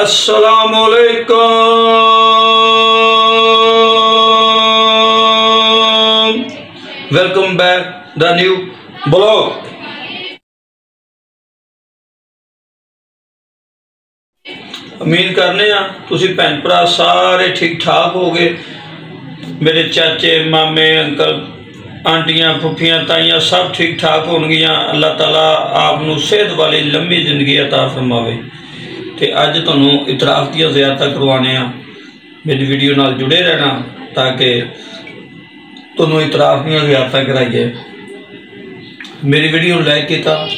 السلام عليكم welcome back the new blog. ਉਮੀਦ ਕਰਨੇ ਆ ਤੁਸੀਂ ਭੈਣ ਭਰਾ ਸਾਰੇ ਠੀਕ ਠਾਕ ਹੋਗੇ ਮੇਰੇ ਚਾਚੇ, ਮਾਮੇ, ਅੰਕਲ, ਆਂਟੀਆਂ, ਫੁੱਫੀਆਂ, ਤਾਈਆਂ ਸਭ ਠੀਕ ਠਾਕ ਹੋਣਗੀਆਂ। ਅੱਲਾਹ ਤਾਲਾ ਆਪ ਨੂੰ ਸਿਹਤ ਵਾਲੀ ਲੰਮੀ ਜ਼ਿੰਦਗੀ عطا ਫਰਮਾਵੇ। ਤੇ ਅੱਜ ਤੁਹਾਨੂੰ ਇਤਰਾਫ ਦੀਆਂ ਜ਼ਿਆਰਤਾਂ ਕਰਵਾਉਣੇ ਆ। ਮੇਰੀ ਵੀਡੀਓ ਨਾਲ ਜੁੜੇ ਰਹਿਣਾ ਤਾਂ ਕਿ ਤੁਹਾਨੂੰ ਇਤਰਾਫ ਦੀਆਂ ਜ਼ਿਆਰਤਾਂ ਕਰਾਈਏ। ਮੇਰੀ ਵੀਡੀਓ ਨੂੰ ਲਾਈਕ ਕੀਤਾ।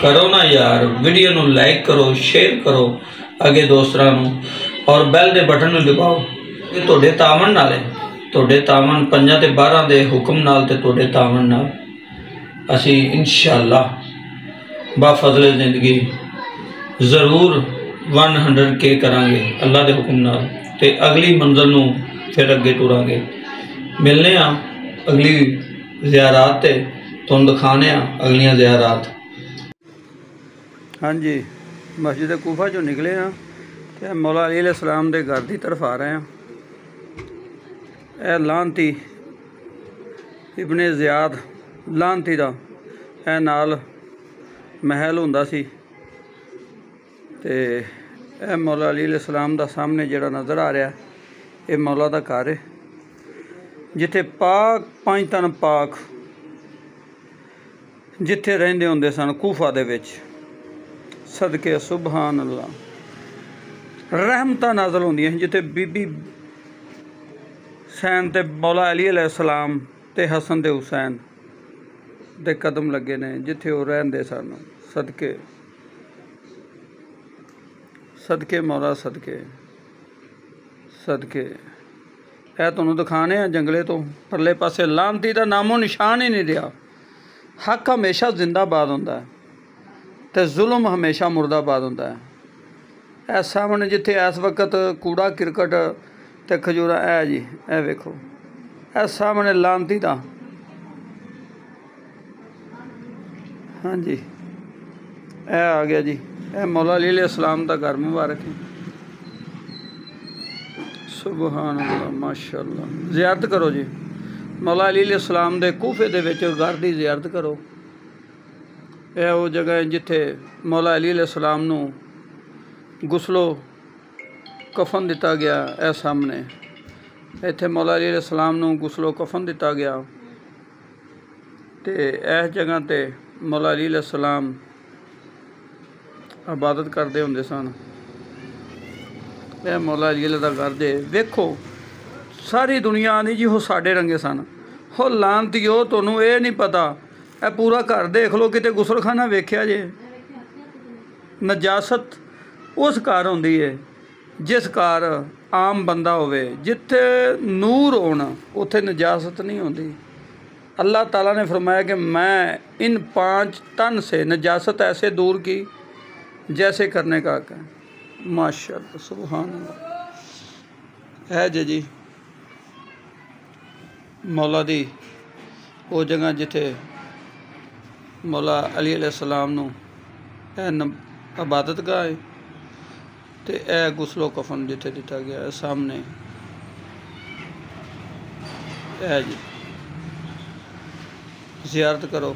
ਕਰੋ ਨਾ ਯਾਰ। ਵੀਡੀਓ ਨੂੰ ਲਾਈਕ ਕਰੋ ਸ਼ੇਅਰ ਕਰੋ ਅੱਗੇ ਦੋਸਤਾਂ ਨੂੰ। ਔਰ ਬੈਲ ਦੇ ਬਟਨ ਨੂੰ ਦਬਾਓ। ਇਹ ਤੁਹਾਡੇ ਤਾਮਨ ਨਾਲ ਹੈ। ਤੁਹਾਡੇ ਤਾਮਨ ਪੰਜਾਂ ਤੇ 12 ਦੇ ਹੁਕਮ ਨਾਲ ਤੇ ਤੁਹਾਡੇ ਤਾਮਨ ਨਾਲ। ਅਸੀਂ ਇਨਸ਼ਾਅੱਲਾ ਬਾ ਫਜ਼ਲ ਜ਼ਿੰਦਗੀ ਜ਼ਰੂਰ 100k ਕਰਾਂਗੇ ਅੱਲਾ ਦੇ ਹੁਕਮ ਨਾਲ। ਤੇ ਅਗਲੀ ਮੰਜ਼ਲ ਨੂੰ ਫਿਰ ਅੱਗੇ ਤੁਰਾਂਗੇ। ਮਿਲਨੇ ਆ ਅਗਲੀ ਜ਼ਿਆਰਾਤ ਤੇ, ਤੁਹਾਨੂੰ ਦਿਖਾਣੇ ਆ ਅਗਲੀਆਂ ਜ਼ਿਆਰਾਤ। ਹਾਂਜੀ, ਮਸਜਿਦ ਕੂਫਾ ਚੋਂ ਨਿਕਲੇ ਆ ਤੇ ਮੌਲਾ ਅਲੀ ਅਲੈਹ ਦੇ ਘਰ ਦੀ ਤਰਫ ਆ ਰਹੇ ਆ। ਇਹ ਲਾਂਤੀ ਇਬਨ ਜ਼ਿਆਦ, ਲਾਂਤੀ ਦਾ ਇਹ ਨਾਲ ਮਹਿਲ ਹੁੰਦਾ ਸੀ। ਤੇ ਇਹ ਮੌਲਾ ਅਲੀ ਅਲੈਹ ਦਾ ਸਾਹਮਣੇ ਜਿਹੜਾ ਨਜ਼ਰ ਆ ਰਿਹਾ, ਇਹ ਮੌਲਾ ਦਾ ਘਰ ਹੈ, ਜਿੱਥੇ ਪਾਕ ਪੰਜ ਤਨ ਪਾਕ ਜਿੱਥੇ ਰਹਿੰਦੇ ਹੁੰਦੇ ਸਨ ਕੂਫਾ ਦੇ ਵਿੱਚ। ਸਦਕੇ ਸੁਭਾਨ ਅੱਲਾ ਰਹਿਮਤਾਂ ਨਾਜ਼ਲ ਹੁੰਦੀਆਂ ਸੀ, ਜਿੱਥੇ ਬੀਬੀ ਹੁਸੈਨ ਤੇ ਮੌਲਾ ਅਲੀ ਅਲੈਹ ਸਲਾਮ ਤੇ ਹਸਨ ਤੇ ਹੁਸੈਨ ਦੇ ਕਦਮ ਲੱਗੇ ਨੇ, ਜਿੱਥੇ ਉਹ ਰਹਿੰਦੇ ਸਨ। ਸਦਕੇ ਸਦਕੇ ਮੌਲਾ ਸਦਕੇ ਸਦਕੇ। ਇਹ ਤੁਹਾਨੂੰ ਦਿਖਾਣੇ ਆ ਜੰਗਲੇ ਤੋਂ। ਪਰਲੇ ਪਾਸੇ ਲਾਂਤੀ ਦਾ ਨਾਮੋ ਨਿਸ਼ਾਨ ਹੀ ਨਹੀਂ ਰਿਹਾ। ਹੱਕ ਹਮੇਸ਼ਾ ਜ਼ਿੰਦਾਬਾਦ ਹੁੰਦਾ ਹੈ ਤੇ ਜ਼ੁਲਮ ਹਮੇਸ਼ਾ ਮੁਰਦਾਬਾਦ ਹੁੰਦਾ ਹੈ। ਇਹ ਸਾਹਮਣੇ ਜਿੱਥੇ ਇਸ ਵਕਤ ਕੂੜਾ, ਕਿਰਕਟ ਤੇ ਖਜੂਰਾ, ਇਹ ਜੀ, ਇਹ ਵੇਖੋ। ਇਹ ਸਾਹਮਣੇ ਲਾਂਤੀ ਦਾ। ਹਾਂਜੀ। ਇਹ ਆ ਗਿਆ ਜੀ। ਇਹ ਮੌਲਾ ਅਲੀ ਅਲੈਹ ਦਾ ਘਰ ਮੁਬਾਰਕ ਹੈ। ਸੁਭਾਨ ਅੱਲਾਹ ਮਾਸ਼ਾਅੱਲਾ। ਜ਼ਿਆਰਤ ਕਰੋ ਜੀ। ਮੌਲਾ ਅਲੀ ਅਲੈਹ ਸਲਾਮ ਦੇ ਕੂਫੇ ਦੇ ਵਿੱਚ ਘਰ ਦੀ ਜ਼ਿਆਰਤ ਕਰੋ। ਇਹ ਉਹ ਜਗ੍ਹਾ ਹੈ ਜਿੱਥੇ ਮੌਲਾ ਅਲੀ ਅਲੈਹ ਨੂੰ ਗੁਸਲੋ ਕਫਨ ਦਿੱਤਾ ਗਿਆ ਇਹ ਸਾਹਮਣੇ। ਇੱਥੇ ਮੌਲਾ ਅਲੀ ਅਲੈਹ ਨੂੰ ਗੁਸਲੋ ਕਫਨ ਦਿੱਤਾ ਗਿਆ। ਤੇ ਇਸ ਜਗ੍ਹਾ ਤੇ ਮੌਲਾ ਅਲੀ ਅਲੈਹ ਸਲਾਮ ਇਬਾਦਤ ਕਰਦੇ ਹੁੰਦੇ ਸਨ। ਇਹ ਮੌਲਾ ਜੀ ਦਾ ਕਰਦੇ ਵੇਖੋ, ਸਾਰੀ ਦੁਨੀਆ ਨਹੀਂ ਜੀ ਉਹ ਸਾਡੇ ਰੰਗੇ ਸਨ। ਹੋ ਲਾਂਤੀਓ ਤੁਹਾਨੂੰ ਇਹ ਨਹੀਂ ਪਤਾ, ਇਹ ਪੂਰਾ ਘਰ ਦੇਖ ਲਓ, ਕਿਤੇ ਗੁਸਲਖਾਨਾ ਵੇਖਿਆ ਜੇ। ਨਜਾਸਤ ਉਸ ਘਰ ਹੁੰਦੀ ਏ, ਜਿਸ ਘਰ ਆਮ ਬੰਦਾ ਹੋਵੇ, ਜਿੱਥੇ ਨੂਰ ਹੋਣ, ਉੱਥੇ ਨਜਾਸਤ ਨਹੀਂ ਹੁੰਦੀ। ਅੱਲਾਹ ਤਾਲਾ ਨੇ ਫਰਮਾਇਆ ਕਿ ਮੈਂ ਇਨ ਪੰਜ ਤਨ ਸੇ, ਨਜਾਸਤ ਐਸੇ ਦੂਰ ਕੀ? जैसे करने का हक है माशा सुबहान अल्लाह है जी जी ਮੌਲਾ ਦੀ ਉਹ ਜਗ੍ਹਾ ਜਿੱਥੇ ਮੌਲਾ ਅਲੀ ਅਲੈਹ ਸਲਾਮ ਨੂੰ ਇਹ ਨ- ਇਬਾਦਤਗਾਹ ਹੈ ਤੇ ਇਹ ਗੁਸਲੋ ਕਫਨ ਜਿੱਥੇ ਦਿੱਤਾ ਗਿਆ ਹੈ ਸਾਹਮਣੇ ਇਹ ਜੀ ਜ਼ਿਆਰਤ ਕਰੋ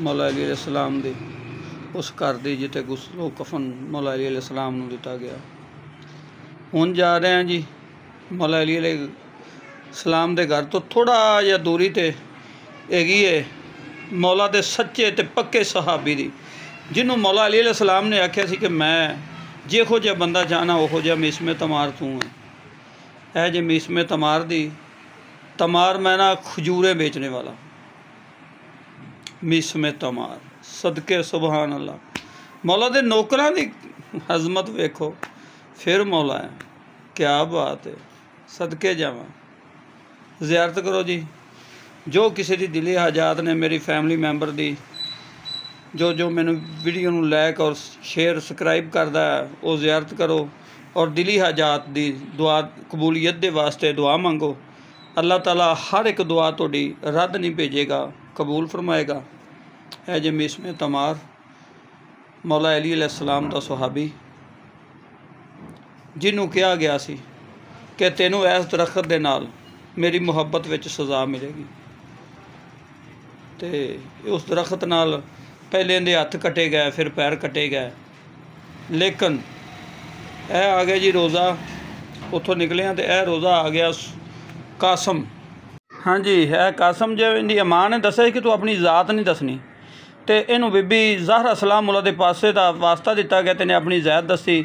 ਮੌਲਾ ਅਲੀ ਅਲੈਹ ਸਲਾਮ ਦੀ ਉਸ ਘਰ ਦੀ ਜਿੱਥੇ ਗੁਸਲੋ ਕਫਨ ਮੌਲਾ ਅਲੀ ਅਲੈਹ ਸਲਾਮ ਨੂੰ ਦਿੱਤਾ ਗਿਆ। ਹੁਣ ਜਾ ਰਹੇ ਹਾਂ ਜੀ ਮੌਲਾ ਅਲੀ ਅਲੈਹ ਸਲਾਮ ਦੇ ਘਰ ਤੋਂ ਥੋੜਾ ਜਿਹਾ ਦੂਰੀ ਤੇ ਹੈਗੀ ਏ ਮੌਲਾ ਦੇ ਸੱਚੇ ਤੇ ਪੱਕੇ ਸਹਾਬੀ ਦੀ, ਜਿਹਨੂੰ ਮੌਲਾ ਅਲੀ ਅਲੈਹ ਸਲਾਮ ਨੇ ਆਖਿਆ ਸੀ ਕਿ ਮੈਂ ਜਿਹੋ ਜਿਹਾ ਬੰਦਾ ਜਾਣਾ, ਉਹੋ ਜਿਹਾ ਮਿਸਮੇ ਤਮਾਰ ਤੂੰ ਹੈ ਇਹ ਜੇ ਮਿਸਮੇ ਤਮਾਰ ਦੀ, ਤਮਾਰ ਮੈਂ ਨਾ ਖਜੂਰੇ ਵੇਚਣੇ ਵਾਲਾ। ਮਿਸਮੇ ਤਮਾਰ। ਸਦਕੇ ਸੁਭਾਨ ਅੱਲਾ ਮੌਲਾ ਦੇ ਨੌਕਰਾਂ ਦੀ ਹਜ਼ਮਤ ਵੇਖੋ, ਫਿਰ ਮੌਲਾ ਹੈ। ਕੀ ਬਾਤ ਹੈ, ਸਦਕੇ ਜਾਵਾਂ। ਜ਼ਿਆਰਤ ਕਰੋ ਜੀ। ਜੋ ਕਿਸੇ ਦੀ ਦਿਲੀ ਹਾਜਾਤ ਨੇ ਮੇਰੀ ਫੈਮਿਲੀ ਮੈਂਬਰ ਦੀ, ਜੋ ਜੋ ਮੈਨੂੰ ਵੀਡੀਓ ਨੂੰ ਲਾਈਕ ਔਰ ਸ਼ੇਅਰ, ਸਬਸਕ੍ਰਾਈਬ ਕਰਦਾ ਹੈ, ਉਹ ਜ਼ਿਆਰਤ ਕਰੋ। ਔਰ ਦਿਲੀ ਹਾਜਾਤ ਦੀ ਦੁਆ, ਕਬੂਲੀਅਤ ਦੇ ਵਾਸਤੇ ਦੁਆ ਮੰਗੋ। ਅੱਲਾਹ ਤਾਲਾ ਹਰ ਇੱਕ ਦੁਆ ਤੁਹਾਡੀ ਰੱਦ ਨਹੀਂ ਭੇਜੇਗਾ, ਕਬੂਲ ਫਰਮਾਏਗਾ। ਹੈ ਜੇ ਮਿਸਮੇ ਤਮਾਰ, ਮੌਲਾ ਅਲੀ ਅਲੈਹ ਦਾ ਸੁਹਾਬੀ, ਜਿਹਨੂੰ ਕਿਹਾ ਗਿਆ ਸੀ ਕਿ ਤੈਨੂੰ ਇਸ ਦਰਖਤ ਦੇ ਨਾਲ ਮੇਰੀ ਮੁਹੱਬਤ ਵਿੱਚ ਸਜ਼ਾ ਮਿਲੇਗੀ। ਤੇ ਉਸ ਦਰਖਤ ਨਾਲ ਪਹਿਲੇ ਇਹਦੇ ਹੱਥ ਕੱਟੇ ਗਏ, ਫਿਰ ਪੈਰ ਕੱਟੇ ਗਏ। ਲੇਕਿਨ ਇਹ ਆ ਗਿਆ ਜੀ ਰੋਜ਼ਾ, ਉੱਥੋਂ ਨਿਕਲਿਆ ਤੇ ਇਹ ਰੋਜ਼ਾ ਆ ਗਿਆ ਕਾਸਮ। ਹਾਂਜੀ ਹੈ ਕਾਸਮ ਜੇ ਇਹਦੀ ਅਮਾਂ ਨੇ ਦੱਸਿਆ ਸੀ ਕਿ ਤੂੰ ਆਪਣੀ ਜ਼ਾਤ ਨਹੀਂ ਦੱਸਣੀ। ਤੇ ਇਹਨੂੰ ਬੀਬੀ ਜ਼ਾਹਰਾ ਸਲਾਮੁੱਲਾ ਦੇ ਪਾਸੇ ਦਾ ਵਾਸਤਾ ਦਿੱਤਾ ਗਿਆ ਤੇ ਨੇ ਆਪਣੀ ਜ਼ਾਤ ਦੱਸੀ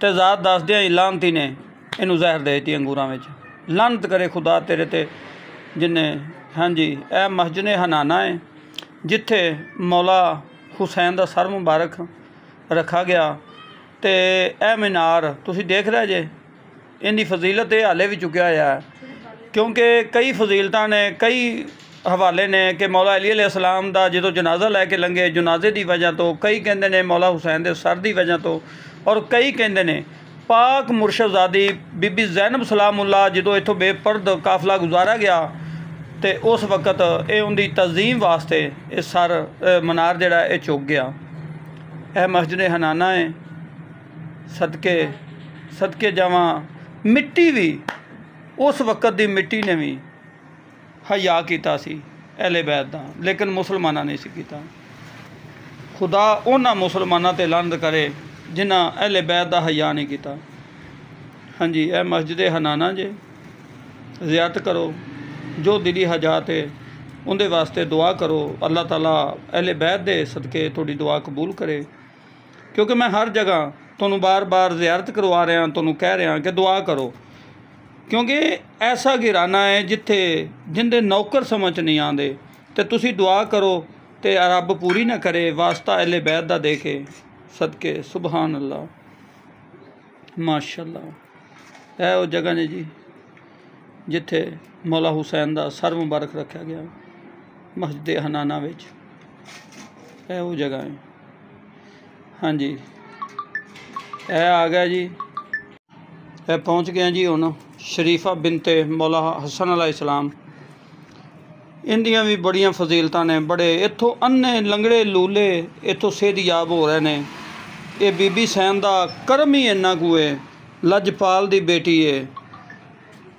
ਤੇ ਜ਼ਾਤ ਦੱਸਦਿਆਂ ਹੀ ਲਾਂਤੀ ਨੇ ਇਹਨੂੰ ਜ਼ਹਿਰ ਦੇ ਦਿੱਤੀ ਅੰਗੂਰਾਂ ਵਿੱਚ। ਲਾਨਤ ਕਰੇ ਖੁਦਾ ਤੇਰੇ ਤੇ ਜਿਨੇ, ਹਾਂਜੀ, ਇਹ ਮਸਜਿਦ ਹਨਾਨਾ ਹੈ, ਜਿੱਥੇ ਮੌਲਾ ਹੁਸੈਨ ਦਾ ਸਰ ਮੁਬਾਰਕ ਰੱਖਾ ਗਿਆ ਤੇ ਇਹ ਮੀਨਾਰ ਤੁਸੀਂ ਦੇਖ ਰਹੇ ਜੇ, ਇਹਦੀ ਫਜ਼ੀਲਤ ਇਹ ਹਾਲੇ ਵੀ ਚੁੱਕਿਆ ਹੋਇਆ ਕਿਉਂਕਿ ਕਈ ਫਜ਼ੀਲਤਾਂ ਨੇ, ਕਈ ਹਵਾਲੇ ਨੇ ਕਿ ਮੌਲਾ ਅਲੀ ਅਲੈਹ ਸਲਾਮ ਦਾ ਜਦੋਂ ਜਨਾਜ਼ਾ ਲੈ ਕੇ ਲੰਘੇ ਜਨਾਜ਼ੇ ਦੀ ਵਜ੍ਹਾ ਤੋਂ, ਕਈ ਕਹਿੰਦੇ ਨੇ ਮੌਲਾ ਹੁਸੈਨ ਦੇ ਸਰ ਦੀ ਵਜ੍ਹਾ ਤੋਂ ਔਰ ਕਈ ਕਹਿੰਦੇ ਨੇ ਪਾਕ ਮੁਰਸ਼ਦਾਦੀ ਬੀਬੀ ਜ਼ੈਨਬ ਸਲਾਮੁੱਲਾ ਜਦੋਂ ਇੱਥੋਂ ਬੇਪਰਦ ਕਾਫਲਾ ਗੁਜ਼ਾਰਾ ਗਿਆ ਤੇ ਉਸ ਵਕਤ ਇਹ ਉਹਦੀ ਤਜ਼ੀਮ ਵਾਸਤੇ ਇਹ ਸਰ ਮਨਾਰ ਜਿਹੜਾ ਇਹ ਚੁੱਕ ਗਿਆ। ਇਹ ਮਸਜਿਦ ਹਨਾਨਾ ਹੈ। ਸਦਕੇ ਸਦਕੇ ਜਾਵਾਂ। ਮਿੱਟੀ ਵੀ, ਉਸ ਵਕਤ ਦੀ ਮਿੱਟੀ ਨੇ ਵੀ ਹਯਾ ਕੀਤਾ ਸੀ, ਅਹਲੇ ਬੈਤ ਦਾ। ਲੇਕਿਨ ਮੁਸਲਮਾਨਾਂ ਨੇ ਸੀ ਕੀਤਾ। ਖੁਦਾ ਉਹਨਾਂ ਮੁਸਲਮਾਨਾਂ ਤੇ ਲੰਦ ਕਰੇ, ਜਿਨ੍ਹਾਂ ਅਹਲੇ ਬੈਤ ਦਾ ਹਯਾ ਨਹੀਂ ਕੀਤਾ। ਹਾਂਜੀ, ਇਹ ਮਸਜਿਦ ਹਨਾਨਾ ਜੇ। ਜ਼ਿਆਰਤ ਕਰੋ। ਜੋ ਦਿਲੀ ਹਜਾਤ ਹੈ ਉਹਦੇ ਵਾਸਤੇ ਦੁਆ ਕਰੋ। ਅੱਲਾਹ ਤਾਲਾ ਅਹਲੇ ਬੈਤ ਦੇ ਸਦਕੇ ਤੁਹਾਡੀ ਦੁਆ ਕਬੂਲ ਕਰੇ। ਕਿਉਂਕਿ ਮੈਂ ਹਰ ਜਗ੍ਹਾ ਤੁਹਾਨੂੰ ਬਾਰ-ਬਾਰ ਜ਼ਿਆਰਤ ਕਰਵਾ ਰਿਹਾ, ਤੁਹਾਨੂੰ ਕਹਿ ਰਿਹਾ ਕਿ ਦੁਆ ਕਰੋ। ਕਿਉਂਕਿ ਐਸਾ ਗਿਰਾਨਾ ਹੈ ਜਿੱਥੇ ਜਿੰਦੇ ਨੌਕਰ ਸਮਝ ਨਹੀਂ ਆਉਂਦੇ ਤੇ ਤੁਸੀਂ ਦੁਆ ਕਰੋ ਤੇ ਰੱਬ ਪੂਰੀ ਨਾ ਕਰੇ, ਵਾਸਤਾ ਅਹਲੇ ਬੈਤ ਦਾ ਦੇ ਕੇ ਸਦਕੇ ਸੁਭਾਨ ਅੱਲਾ ਮਾਸ਼ਾਅੱਲਾ। ਇਹ ਉਹ ਜਗ੍ਹਾ ਨੇ ਜੀ ਜਿੱਥੇ ਮੌਲਾ ਹੁਸੈਨ ਦਾ ਸਰ ਮੁਬਾਰਕ ਰੱਖਿਆ ਗਿਆ, ਮਸਜਿਦ ਹਨਾਨਾ ਵਿੱਚ। ਇਹ ਉਹ ਜਗ੍ਹਾ ਹੈ। ਹਾਂਜੀ। ਇਹ ਆ ਗਿਆ ਜੀ। ਇਹ ਪਹੁੰਚ ਗਿਆ ਜੀ ਹੁਣ। ਸ਼ਰੀਫਾ ਬਿੰਤੇ ਮੌਲਾ ਹਸਨ ਅਲਾ ਇਸਲਾਮ ਇੰਦੀਆਂ ਵੀ ਬੜੀਆਂ ਫਜ਼ੀਲਤਾਂ ਨੇ, ਬੜੇ ਇੱਥੋਂ ਅੰਨੇ ਲੰਗੜੇ ਲੂਲੇ ਇੱਥੋਂ ਸੇਧਯਾਬ ਹੋ ਰਹੇ ਨੇ। ਇਹ ਬੀਬੀ ਸੈਨ ਦਾ ਕਰਮ ਹੀ ਇੰਨਾ ਕੁ ਹੈ ਲਜਪਾਲ ਦੀ ਬੇਟੀ ਹੈ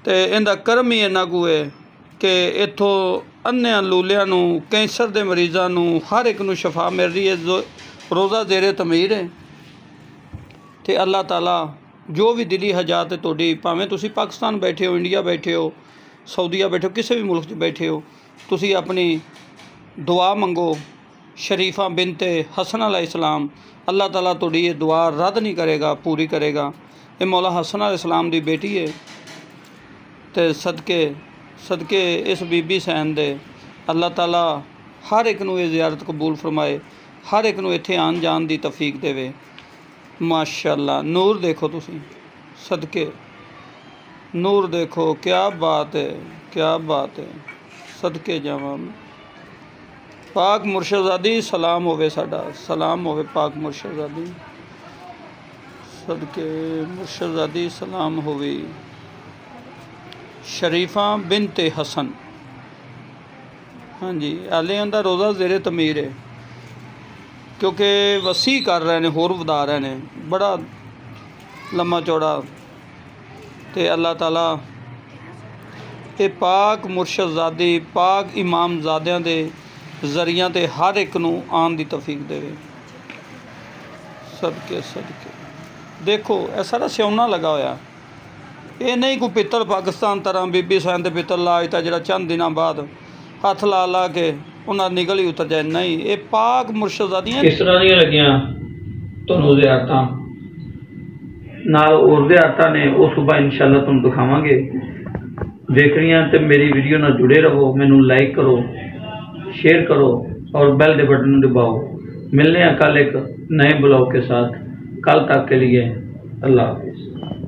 ਤੇ ਇਹਦਾ ਕਰਮ ਹੀ ਇੰਨਾ ਕੁ ਹੈ ਕਿ ਇੱਥੋਂ ਅੰਨਿਆਂ ਲੂਲਿਆਂ ਨੂੰ, ਕੈਂਸਰ ਦੇ ਮਰੀਜ਼ਾਂ ਨੂੰ ਹਰ ਇੱਕ ਨੂੰ ਸ਼ਫਾ ਮਿਲ ਰਹੀ ਹੈ ਜੋ ਰੋਜ਼ਾ ਜ਼ੇਰੇ ਤਮੀਰ ਹੈ ਤੇ ਅੱਲਾਹ ਤਾਲਾ ਜੋ ਵੀ ਦਿੱਲੀ ਹਜਾਤ ਹੈ ਤੁਹਾਡੀ, ਭਾਵੇਂ ਤੁਸੀਂ ਪਾਕਿਸਤਾਨ ਬੈਠੇ ਹੋ, ਇੰਡੀਆ ਬੈਠੇ ਹੋ, ਸਾਊਦੀਆ ਬੈਠੇ ਹੋ, ਕਿਸੇ ਵੀ ਮੁਲਕ 'ਚ ਬੈਠੇ ਹੋ, ਤੁਸੀਂ ਆਪਣੀ ਦੁਆ ਮੰਗੋ, ਸ਼ਰੀਫਾ ਬਿਨਤੇ ਹਸਨ ਅਲਾ ਇਸਲਾਮ ਅੱਲਾਹ ਤਾਲਾ ਤੁਹਾਡੀ ਇਹ ਦੁਆ ਰੱਦ ਨਹੀਂ ਕਰੇਗਾ, ਪੂਰੀ ਕਰੇਗਾ। ਇਹ ਮੌਲਾ ਹਸਨ ਅਲਾ ਇਸਲਾਮ ਦੀ ਬੇਟੀ ਹੈ ਤੇ ਸਦਕੇ ਸਦਕੇ ਇਸ ਬੀਬੀ ਸੈਨ ਦੇ ਅੱਲਾਹ ਤਾਲਾ ਹਰ ਇੱਕ ਨੂੰ ਇਹ ਜ਼ਿਆਰਤ ਕਬੂਲ ਫਰਮਾਏ, ਹਰ ਇੱਕ ਨੂੰ ਇੱਥੇ ਆਉਣ ਜਾਣ ਦੀ ਤੌਫੀਕ ਦੇਵੇ। ਮਾਸ਼ਾਅੱਲਾ, ਨੂਰ ਦੇਖੋ ਤੁਸੀਂ, ਸਦਕੇ। ਨੂਰ ਦੇਖੋ, ਕਿਆ ਬਾਤ ਹੈ, ਕਿਆ ਬਾਤ ਹੈ, ਸਦਕੇ ਜਾਵਾਂ ਪਾਕ ਮੁਰਸ਼ਦਾਦੀ ਸਲਾਮ ਹੋਵੇ ਸਾਡਾ, ਸਲਾਮ ਹੋਵੇ ਪਾਕ ਮੁਰਸ਼ਦਾਦੀ। ਸਦਕੇ ਮੁਰਸ਼ਦਾਦੀ ਸਲਾਮ ਹੋਵੇ। ਸ਼ਰੀਫਾ ਬਿਨਤੇ ਹਸਨ। ਹਾਂਜੀ ਆਲਿਆਂ ਦਾ ਰੋਜ਼ਾ ਜ਼ੇਰੇ ਤਮੀਰ ਹੈ। ਕਿਉਂਕਿ ਵਸੀ ਕਰ ਰਹੇ ਨੇ, ਹੋਰ ਵਧਾ ਰਹੇ ਨੇ। ਬੜਾ ਲੰਮਾ ਚੌੜਾ। ਤੇ ਅੱਲਾਹ ਤਾਲਾ ਇਹ ਪਾਕ ਮੁਰਸ਼ਦਾਦੀ, ਪਾਕ ਇਮਾਮਜ਼ਾਦਿਆਂ ਦੇ ਜ਼ਰੀਆਂ ਤੇ ਹਰ ਇੱਕ ਨੂੰ ਆਉਣ ਦੀ ਤੌਫੀਕ ਦੇਵੇ। ਸਦਕੇ ਸਦਕੇ। ਦੇਖੋ, ਇਹ ਸਾਰਾ ਸਿਉਣਾ ਲਗਾ ਹੋਇਆ। ਇਹ ਨਹੀਂ ਕੋਈ ਪਿੱਤਲ ਪਾਕਿਸਤਾਨ ਤਰ੍ਹਾਂ ਬੀਬੀ ਸੈਨ ਦੇ ਪਿੱਤਲ ਲਾਜ ਜਿਹੜਾ ਚੰਦ ਦਿਨਾਂ ਬਾਅਦ ਹੱਥ ਲਾ ਲਾ ਕੇ ਉਹਨਾਂ ਦੀ ਨਿਗਲ ਹੀ ਉਤਰ ਜਾਏ ਨਹੀਂ ਇਹ ਪਾਕ ਮੁਰਸ਼ਦਾਦੀਆਂ ਕਿਸ ਤਰ੍ਹਾਂ ਦੀਆਂ ਲੱਗੀਆਂ ਤੁਹਾਨੂੰ ਜ਼ਿਆਰਤਾਂ ਨਾਲ ਹੋਰ ਜ਼ਿਆਰਤਾਂ ਨੇ ਉਹ ਸੁਬਾ ਇਨਸ਼ਾਅੱਲਾ ਤੁਹਾਨੂੰ ਦਿਖਾਵਾਂਗੇ ਦੇਖਣੀਆਂ ਤੇ ਮੇਰੀ ਵੀਡੀਓ ਨਾਲ ਜੁੜੇ ਰਹੋ ਮੈਨੂੰ ਲਾਈਕ ਕਰੋ शेयर करो और बेल के बटन दबाओ मिलने हैं कल एक नए ब्लॉग के साथ कल तक के लिए अल्लाह हाफिज़